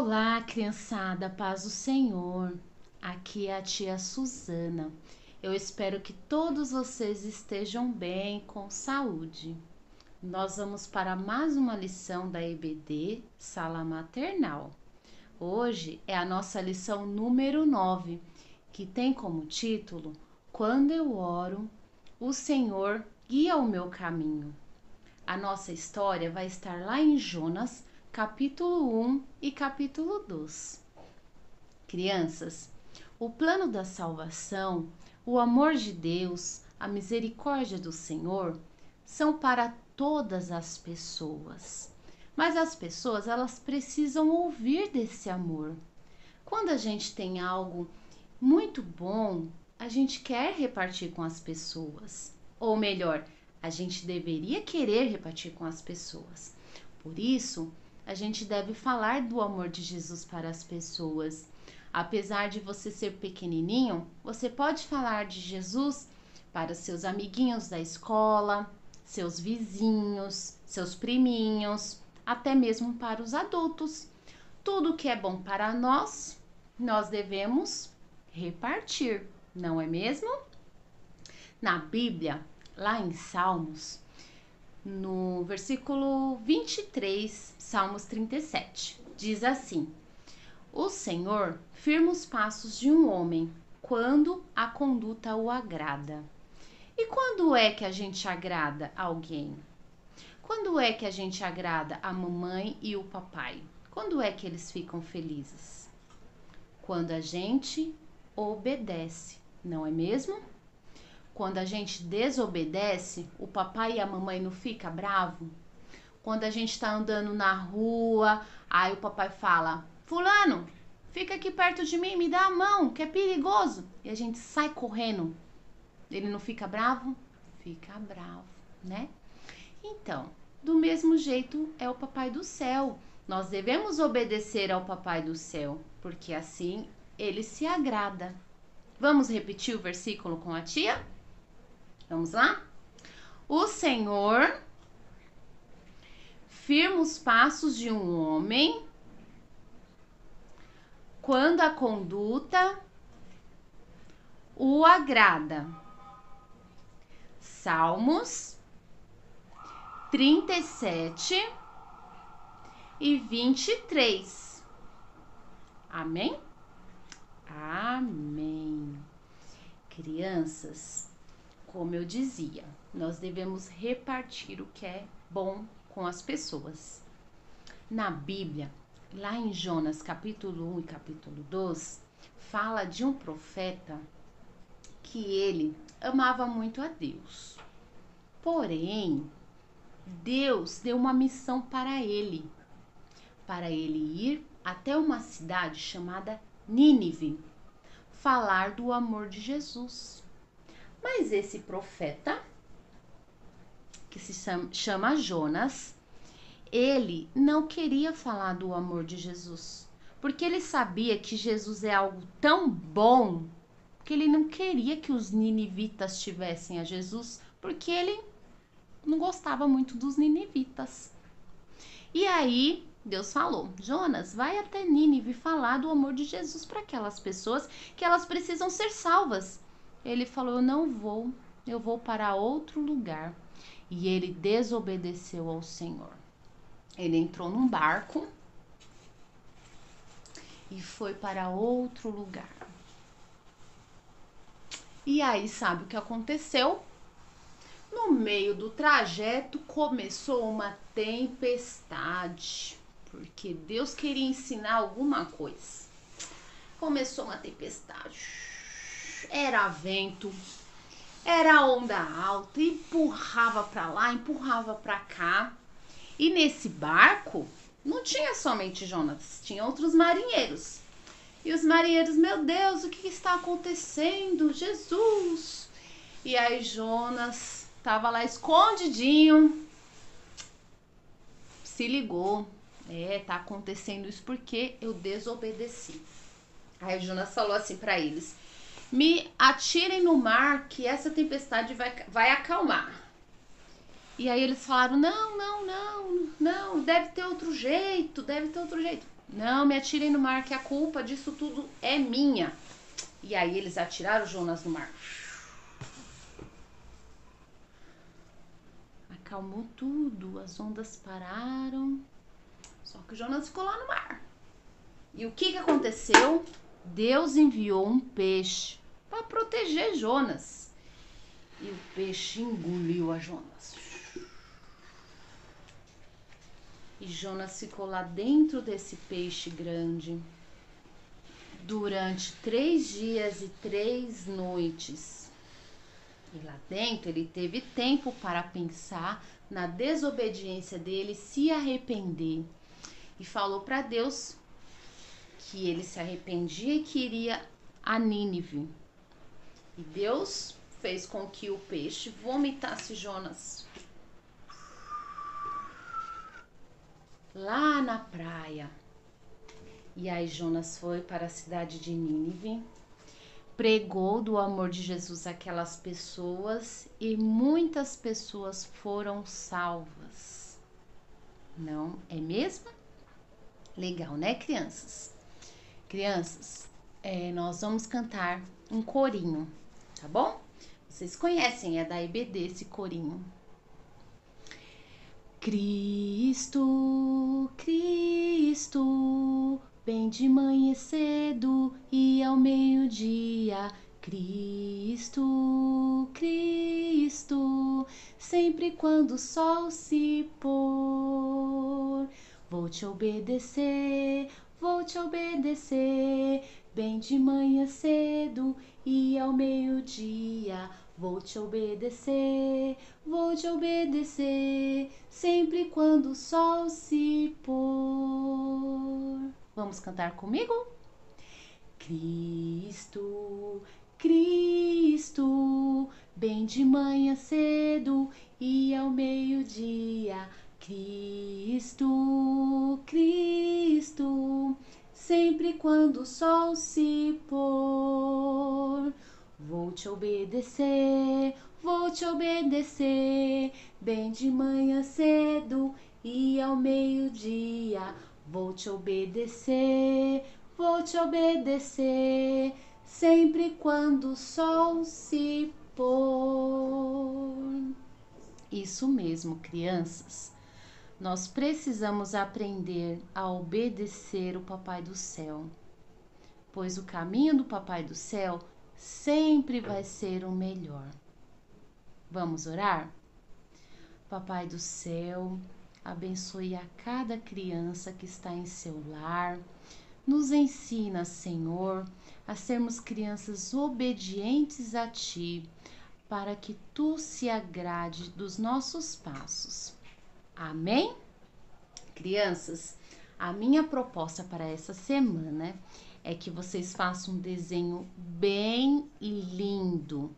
Olá, criançada, paz do Senhor. Aqui é a tia Suzana. Eu espero que todos vocês estejam bem, com saúde. Nós vamos para mais uma lição da EBD, Sala Maternal. Hoje é a nossa lição número 9, que tem como título Quando eu oro, o Senhor guia o meu caminho. A nossa história vai estar lá em Jonas capítulo 1 e capítulo 2. Crianças, o plano da salvação, o amor de Deus, a misericórdia do Senhor são para todas as pessoas. Mas as pessoas, elas precisam ouvir desse amor. Quando a gente tem algo muito bom, a gente quer repartir com as pessoas. Ou melhor, a gente deveria querer repartir com as pessoas. Por isso, a gente deve falar do amor de Jesus para as pessoas. Apesar de você ser pequenininho, você pode falar de Jesus para seus amiguinhos da escola, seus vizinhos, seus priminhos, até mesmo para os adultos. Tudo que é bom para nós, nós devemos repartir, não é mesmo? Na Bíblia, lá em Salmos, no versículo 23, Salmos 37. Diz assim: O Senhor firma os passos de um homem quando a conduta o agrada. E quando é que a gente agrada alguém? Quando é que a gente agrada a mamãe e o papai? Quando é que eles ficam felizes? Quando a gente obedece, não é mesmo? Quando a gente desobedece, o papai e a mamãe não fica bravo? Quando a gente está andando na rua, aí o papai fala: "Fulano, fica aqui perto de mim, me dá a mão, que é perigoso". E a gente sai correndo. Ele não fica bravo? Fica bravo, né? Então, do mesmo jeito é o papai do céu. Nós devemos obedecer ao papai do céu, porque assim ele se agrada. Vamos repetir o versículo com a tia? Vamos lá? O Senhor firma os passos de um homem quando a conduta o agrada. Salmos 37 e 23. Amém? Amém. Crianças, como eu dizia, nós devemos repartir o que é bom com as pessoas. Na Bíblia, lá em Jonas capítulo 1 e capítulo 2, fala de um profeta que ele amava muito a Deus. Porém, Deus deu uma missão para ele, para ele ir até uma cidade chamada Nínive, falar do amor de Jesus. Mas esse profeta, que se chama Jonas, ele não queria falar do amor de Jesus, porque ele sabia que Jesus é algo tão bom que ele não queria que os ninivitas tivessem a Jesus, porque ele não gostava muito dos ninivitas. E aí Deus falou: Jonas, vai até Nínive falar do amor de Jesus para aquelas pessoas que elas precisam ser salvas. Ele falou: Eu não vou, eu vou para outro lugar. E ele desobedeceu ao Senhor. Ele entrou num barco e foi para outro lugar. E aí, sabe o que aconteceu? No meio do trajeto começou uma tempestade, porque Deus queria ensinar alguma coisa. Começou uma tempestade, era vento, era onda alta, empurrava para lá, empurrava para cá. E nesse barco não tinha somente Jonas, tinha outros marinheiros. E os marinheiros, meu Deus, o que está acontecendo? Jesus! E aí Jonas estava lá escondidinho, se ligou. É, tá acontecendo isso porque eu desobedeci. Aí Jonas falou assim para eles: Me atirem no mar que essa tempestade vai, vai acalmar. E aí eles falaram: Não, não, não, não, deve ter outro jeito, deve ter outro jeito. Não me atirem no mar, que a culpa disso tudo é minha. E aí eles atiraram Jonas no mar. Acalmou tudo, as ondas pararam. Só que Jonas ficou lá no mar. E o que, que aconteceu? Deus enviou um peixe para proteger Jonas. E o peixe engoliu a Jonas. E Jonas ficou lá dentro desse peixe grande durante três dias e três noites. E lá dentro ele teve tempo para pensar na desobediência dele, se arrepender. E falou para Deus que ele se arrependia e queria a Nínive. E Deus fez com que o peixe vomitasse Jonas lá na praia. E aí Jonas foi para a cidade de Nínive, pregou do amor de Jesus àquelas pessoas e muitas pessoas foram salvas. Não é mesmo? Legal, né, crianças? Crianças, é, nós vamos cantar um corinho, tá bom? Vocês conhecem, é da IBD esse corinho. Cristo, Cristo, bem de manhã cedo e ao meio-dia. Cristo, Cristo, sempre quando o sol se pôr, vou te obedecer, vou te obedecer, bem de manhã cedo e ao meio-dia. Vou te obedecer, vou te obedecer, sempre quando o sol se pôr. Vamos cantar comigo? Cristo, Cristo, bem de manhã cedo e ao meio-dia. Cristo, Cristo, sempre quando o sol se pôr. Vou te obedecer, vou te obedecer, bem de manhã cedo e ao meio-dia. Vou te obedecer, vou te obedecer, sempre quando o sol se pôr. Isso mesmo, crianças. Nós precisamos aprender a obedecer o Papai do Céu, pois o caminho do Papai do Céu sempre vai ser o melhor. Vamos orar? Papai do céu, abençoe a cada criança que está em seu lar. Nos ensina, Senhor, a sermos crianças obedientes a Ti, para que Tu se agrade dos nossos passos. Amém? Crianças, a minha proposta para essa semana é que vocês façam um desenho bem lindo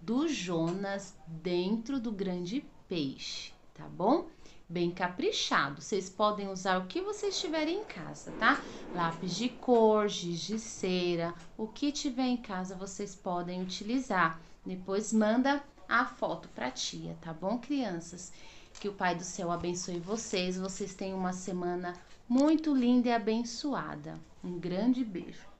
do Jonas dentro do grande peixe, tá bom? Bem caprichado. Vocês podem usar o que vocês tiverem em casa, tá? Lápis de cor, giz de cera, o que tiver em casa vocês podem utilizar. Depois manda a foto pra tia, tá bom, crianças? Que o Pai do Céu abençoe vocês. Vocês tenham uma semana muito linda e abençoada. Um grande beijo.